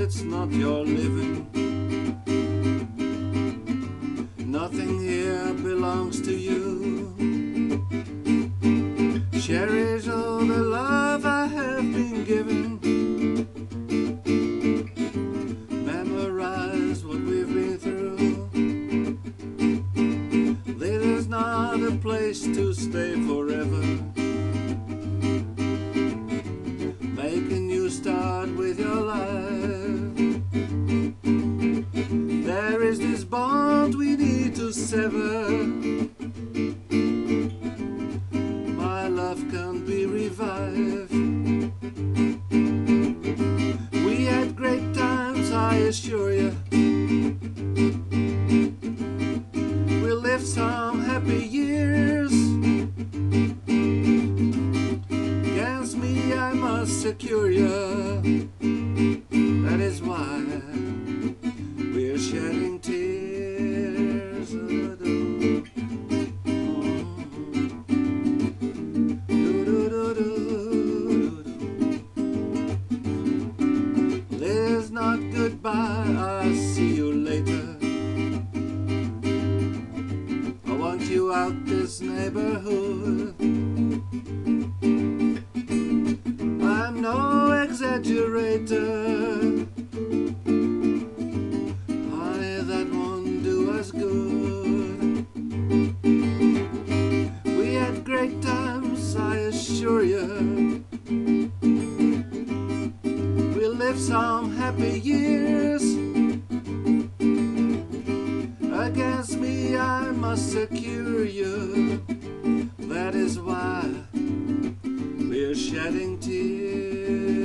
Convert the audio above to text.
it's not your living. Nothing here belongs to you. Cherish all the love I have been given. Memorize what we've been through. This is not a place to stay forever. Sever. My love can't be revived. We had great times, I assure you. We lived some happy years. Against me, I must secure you. That is why goodbye, I'll see you later. I want you out this neighborhood. I'm no exaggerator. Honey, that won't do us good. We had great times, I assure you. We lived some happy years. Against me, I must secure you. That is why we're shedding tears.